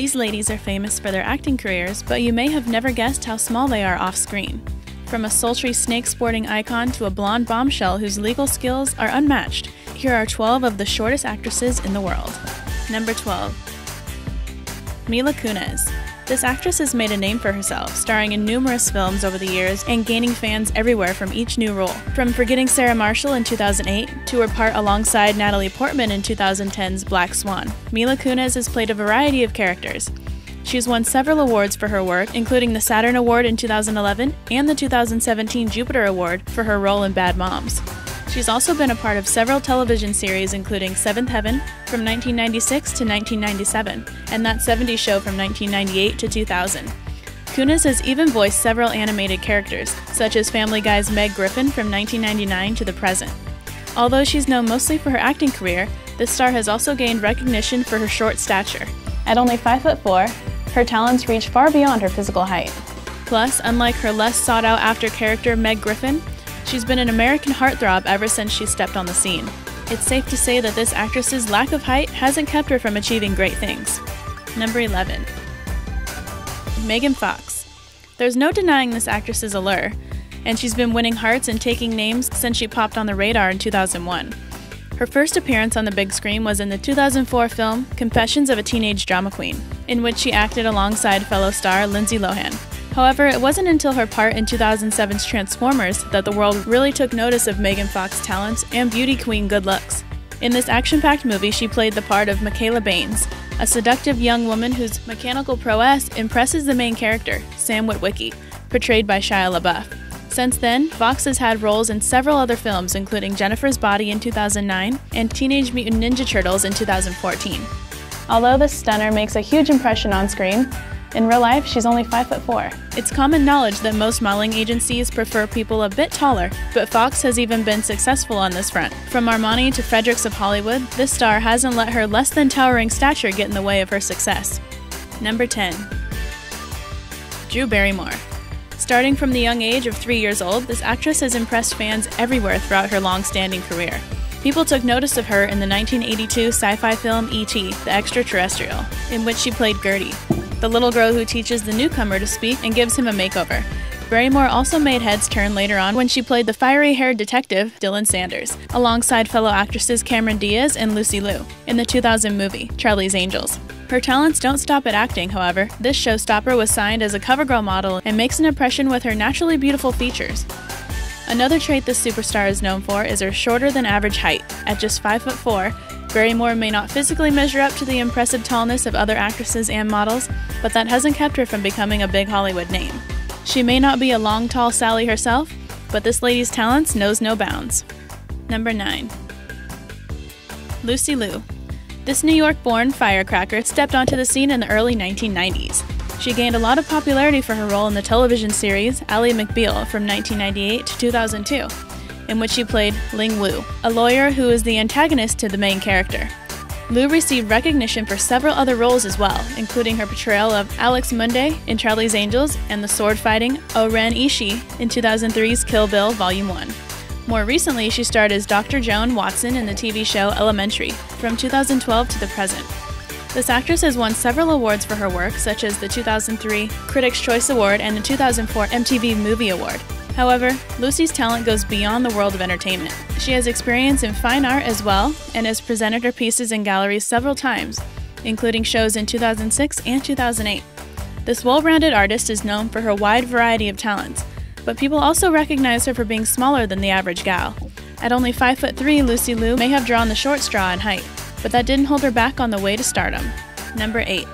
These ladies are famous for their acting careers, but you may have never guessed how small they are off screen. From a sultry snake sporting icon to a blonde bombshell whose legal skills are unmatched, here are 12 of the shortest actresses in the world. Number 12 Mila Kunis. This actress has made a name for herself, starring in numerous films over the years and gaining fans everywhere from each new role. From Forgetting Sarah Marshall in 2008 to her part alongside Natalie Portman in 2010's Black Swan, Mila Kunis has played a variety of characters. She's won several awards for her work, including the Saturn Award in 2011 and the 2017 Jupiter Award for her role in Bad Moms. She's also been a part of several television series, including Seventh Heaven from 1996 to 1997, and That 70s Show from 1998 to 2000. Kunis has even voiced several animated characters, such as Family Guy's Meg Griffin from 1999 to the present. Although she's known mostly for her acting career, this star has also gained recognition for her short stature. At only 5 foot 4, her talents reach far beyond her physical height. Plus, unlike her less sought out after character Meg Griffin, she's been an American heartthrob ever since she stepped on the scene. It's safe to say that this actress's lack of height hasn't kept her from achieving great things. Number 11 Megan Fox. There's no denying this actress's allure, and she's been winning hearts and taking names since she popped on the radar in 2001. Her first appearance on the big screen was in the 2004 film Confessions of a Teenage Drama Queen, in which she acted alongside fellow star Lindsay Lohan. However, it wasn't until her part in 2007's Transformers that the world really took notice of Megan Fox's talents and beauty queen good looks. In this action packed movie, she played the part of Mikaela Banes, a seductive young woman whose mechanical prowess impresses the main character, Sam Witwicky, portrayed by Shia LaBeouf. Since then, Fox has had roles in several other films, including Jennifer's Body in 2009 and Teenage Mutant Ninja Turtles in 2014. Although this stunner makes a huge impression on screen, in real life, she's only 5 foot 4. It's common knowledge that most modeling agencies prefer people a bit taller, but Fox has even been successful on this front. From Armani to Fredericks of Hollywood, this star hasn't let her less than towering stature get in the way of her success. Number 10 Drew Barrymore. Starting from the young age of three years old, this actress has impressed fans everywhere throughout her long standing career. People took notice of her in the 1982 sci fi film E.T., The Extraterrestrial, in which she played Gertie, the little girl who teaches the newcomer to speak and gives him a makeover. Barrymore also made heads turn later on when she played the fiery haired detective, Dylan Sanders, alongside fellow actresses Cameron Diaz and Lucy Liu, in the 2000 movie, Charlie's Angels. Her talents don't stop at acting, however. This showstopper was signed as a CoverGirl model and makes an impression with her naturally beautiful features. Another trait this superstar is known for is her shorter than average height. At just 5 foot 4, Barrymore may not physically measure up to the impressive tallness of other actresses and models, but that hasn't kept her from becoming a big Hollywood name. She may not be a long, tall Sally herself, but this lady's talents knows no bounds. Number 9. Lucy Liu. This New York born firecracker stepped onto the scene in the early 1990s. She gained a lot of popularity for her role in the television series Ally McBeal from 1998 to 2002, in which she played Ling Woo, a lawyer who is the antagonist to the main character. Liu received recognition for several other roles as well, including her portrayal of Alex Munday in Charlie's Angels and the sword fighting O-Ren Ishii in 2003's Kill Bill Volume 1. More recently, she starred as Dr. Joan Watson in the TV show Elementary from 2012 to the present. This actress has won several awards for her work, such as the 2003 Critics' Choice Award and the 2004 MTV Movie Award. However, Lucy's talent goes beyond the world of entertainment. She has experience in fine art as well and has presented her pieces in galleries several times, including shows in 2006 and 2008. This well rounded artist is known for her wide variety of talents, but people also recognize her for being smaller than the average gal. At only 5'3, Lucy Liu may have drawn the short straw in height, but that didn't hold her back on the way to stardom. Number 8.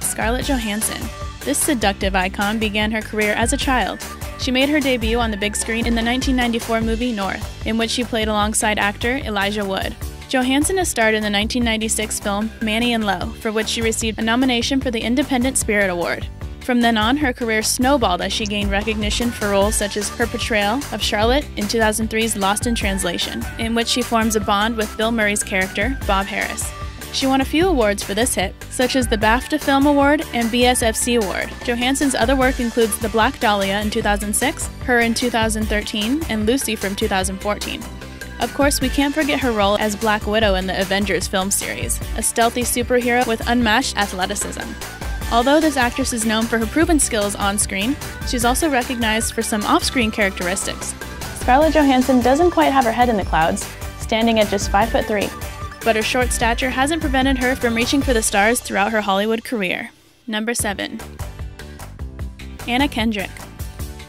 Scarlett Johansson. This seductive icon began her career as a child. She made her debut on the big screen in the 1994 movie North, in which she played alongside actor Elijah Wood. Johansson has starred in the 1996 film Manny and Lo, for which she received a nomination for the Independent Spirit Award. From then on, her career snowballed as she gained recognition for roles such as her portrayal of Charlotte in 2003's Lost in Translation, in which she forms a bond with Bill Murray's character, Bob Harris. She won a few awards for this hit, such as the BAFTA Film Award and BSFC Award. Johansson's other work includes The Black Dahlia in 2006, Her in 2013, and Lucy from 2014. Of course, we can't forget her role as Black Widow in the Avengers film series, a stealthy superhero with unmatched athleticism. Although this actress is known for her proven skills on screen, she's also recognized for some off screen characteristics. Scarlett Johansson doesn't quite have her head in the clouds, standing at just 5 foot 3. But her short stature hasn't prevented her from reaching for the stars throughout her Hollywood career. Number 7. Anna Kendrick.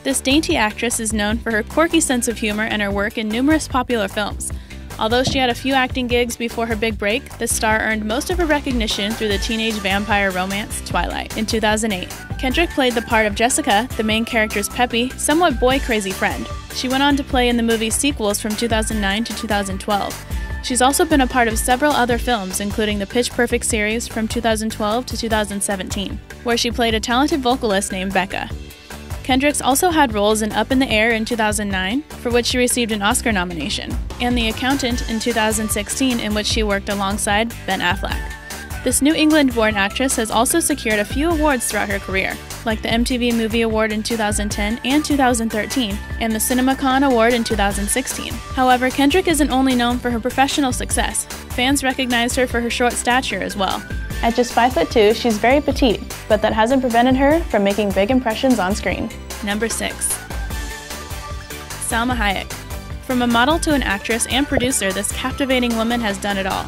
This dainty actress is known for her quirky sense of humor and her work in numerous popular films. Although she had a few acting gigs before her big break, the star earned most of her recognition through the teenage vampire romance Twilight in 2008. Kendrick played the part of Jessica, the main character's peppy, somewhat boy crazy friend. She went on to play in the movie's sequels from 2009 to 2012. She's also been a part of several other films, including the Pitch Perfect series from 2012 to 2017, where she played a talented vocalist named Beca. Kendricks also had roles in Up in the Air in 2009, for which she received an Oscar nomination, and The Accountant in 2016, in which she worked alongside Ben Affleck. This New England born actress has also secured a few awards throughout her career, like the MTV Movie Award in 2010 and 2013, and the CinemaCon Award in 2016. However, Kendrick isn't only known for her professional success, fans recognized her for her short stature as well. At just 5 foot 2, she's very petite, but that hasn't prevented her from making big impressions on screen. Number 6. Salma Hayek. From a model to an actress and producer, this captivating woman has done it all.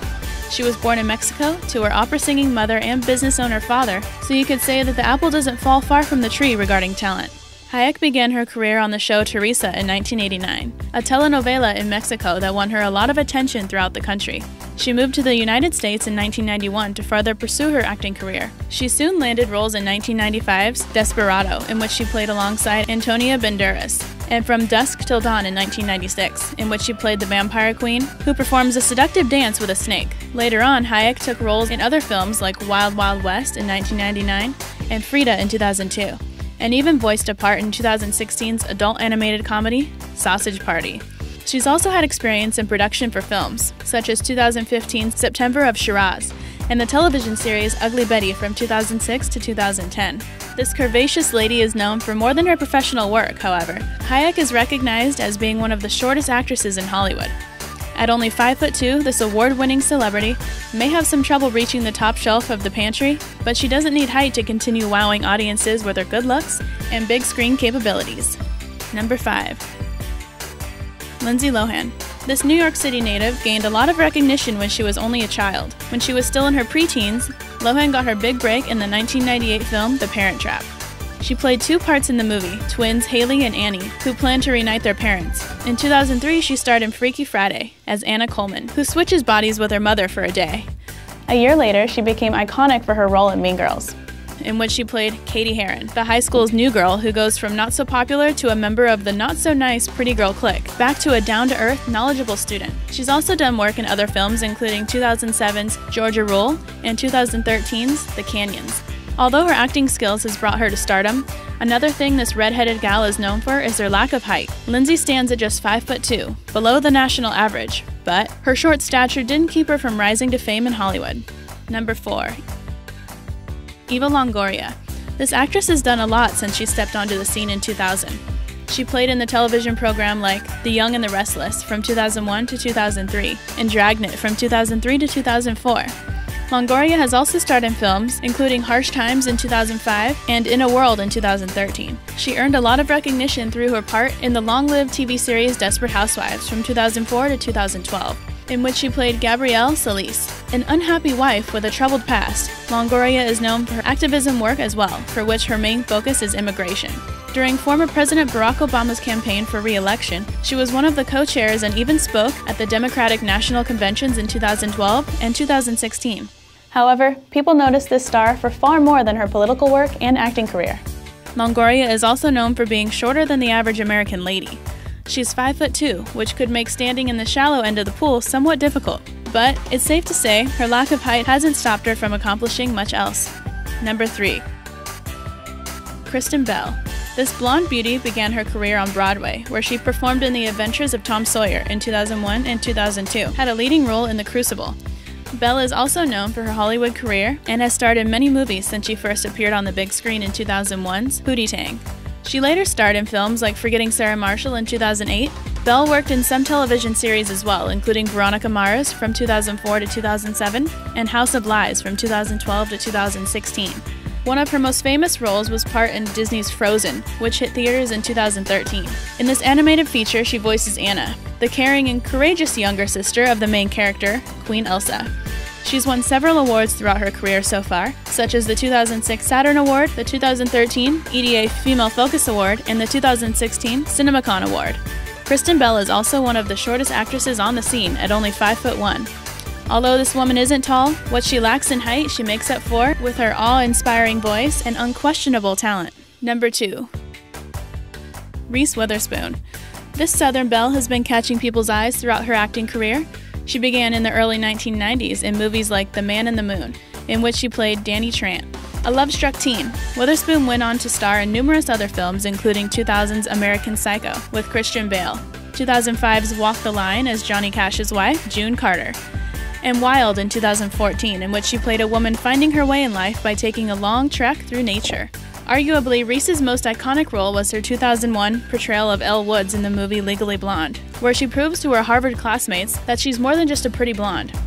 She was born in Mexico to her opera singing mother and business owner father, so you could say that the apple doesn't fall far from the tree regarding talent. Hayek began her career on the show Teresa in 1989, a telenovela in Mexico that won her a lot of attention throughout the country. She moved to the United States in 1991 to further pursue her acting career. She soon landed roles in 1995's Desperado, in which she played alongside Antonio Banderas, and From Dusk Till Dawn in 1996, in which she played the vampire queen who performs a seductive dance with a snake. Later on, Hayek took roles in other films like Wild Wild West in 1999 and Frida in 2002 and even voiced a part in 2016's adult animated comedy, Sausage Party. She's also had experience in production for films, such as 2015's September of Shiraz and the television series Ugly Betty from 2006 to 2010. This curvaceous lady is known for more than her professional work, however. Hayek is recognized as being one of the shortest actresses in Hollywood, at only 5 foot 2, this award-winning celebrity may have some trouble reaching the top shelf of the pantry, but she doesn't need height to continue wowing audiences with her good looks and big screen capabilities. Number 5. Lindsay Lohan. This New York City native gained a lot of recognition when she was only a child. When she was still in her preteens, Lohan got her big break in the 1998 film The Parent Trap. She played two parts in the movie, twins Hallie and Annie, who plan to reunite their parents. In 2003, she starred in Freaky Friday as Anna Coleman, who switches bodies with her mother for a day. A year later, she became iconic for her role in Mean Girls, in which she played Cady Heron, the high school's new girl who goes from not so popular to a member of the not so nice pretty girl clique, back to a down to earth, knowledgeable student. She's also done work in other films, including 2007's Georgia Rule and 2013's The Canyons. Although her acting skills has brought her to stardom, another thing this redheaded gal is known for is her lack of height. Lindsay stands at just 5 foot 2, below the national average, but her short stature didn't keep her from rising to fame in Hollywood. Number 4. Eva Longoria. This actress has done a lot since she stepped onto the scene in 2000. She played in the television program like The Young and the Restless from 2001 to 2003 and Dragnet from 2003 to 2004. Longoria has also starred in films, including Harsh Times in 2005 and In a World in 2013. She earned a lot of recognition through her part in the long lived TV series Desperate Housewives from 2004 to 2012, in which she played Gabrielle Solis, an unhappy wife with a troubled past. Longoria is known for her activism work as well, for which her main focus is immigration. During former President Barack Obama's campaign for re election, she was one of the co chairs and even spoke at the Democratic National Conventions in 2012 and 2016. However, people noticed this star for far more than her political work and acting career. Longoria is also known for being shorter than the average American lady. She's 5 foot 2, which could make standing in the shallow end of the pool somewhat difficult. But it's safe to say her lack of height hasn't stopped her from accomplishing much else. Number 3. Kristen Bell. This blonde beauty began her career on Broadway, where she performed in The Adventures of Tom Sawyer in 2001 and 2002, had a leading role in The Crucible, Bell is also known for her Hollywood career and has starred in many movies since she first appeared on the big screen in 2001's Pootie Tang. She later starred in films like Forgetting Sarah Marshall in 2008 Bell worked in some television series as well, including Veronica Mars from 2004 to 2007 and House of Lies from 2012 to 2016. One of her most famous roles was part in Disney's Frozen, which hit theaters in 2013. In this animated feature, she voices Anna, the caring and courageous younger sister of the main character, Queen Elsa. She's won several awards throughout her career so far, such as the 2006 Saturn Award, the 2013 EDA Female Focus Award, and the 2016 CinemaCon Award. Kristen Bell is also one of the shortest actresses on the scene at only 5 foot 1. Although this woman isn't tall, what she lacks in height she makes up for with her awe inspiring voice and unquestionable talent. Number 2. Reese Witherspoon. This Southern belle has been catching people's eyes throughout her acting career. She began in the early 1990s in movies like The Man in the Moon, in which she played Dani Trant. A love struck teen, Witherspoon went on to star in numerous other films, including 2000's American Psycho with Christian Bale, 2005's Walk the Line as Johnny Cash's wife, June Carter, and Wild in 2014, in which she played a woman finding her way in life by taking a long trek through nature. Arguably, Reese's most iconic role was her 2001 portrayal of Elle Woods in the movie Legally Blonde, where she proves to her Harvard classmates that she's more than just a pretty blonde.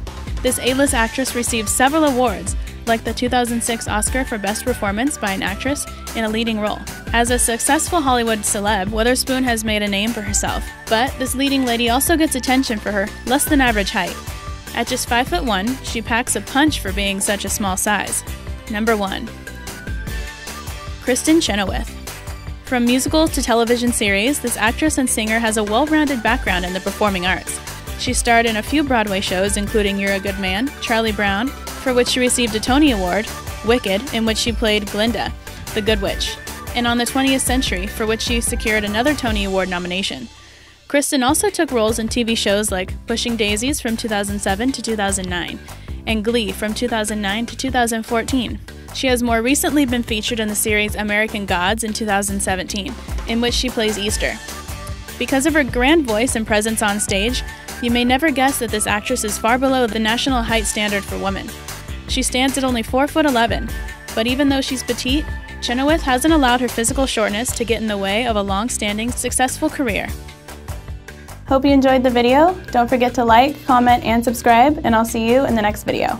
This A-list actress received several awards, like the 2006 Oscar for Best Performance by an Actress in a Leading Role. As a successful Hollywood celeb, Witherspoon has made a name for herself, but this leading lady also gets attention for her less than average height. At just 5 foot 1, she packs a punch for being such a small size. Number 1. Kristin Chenoweth. From musicals to television series, this actress and singer has a well rounded background in the performing arts. She starred in a few Broadway shows, including You're a Good Man, Charlie Brown, for which she received a Tony Award, Wicked, in which she played Glinda, the Good Witch, and On the 20th Century, for which she secured another Tony Award nomination. Kristin also took roles in TV shows like Pushing Daisies from 2007 to 2009 and Glee from 2009 to 2014. She has more recently been featured in the series American Gods in 2017, in which she plays Easter. Because of her grand voice and presence on stage, you may never guess that this actress is far below the national height standard for women. She stands at only 4 foot 11, but even though she's petite, Chenoweth hasn't allowed her physical shortness to get in the way of a long-standing, successful career. Hope you enjoyed the video. Don't forget to like, comment, and subscribe, and I'll see you in the next video.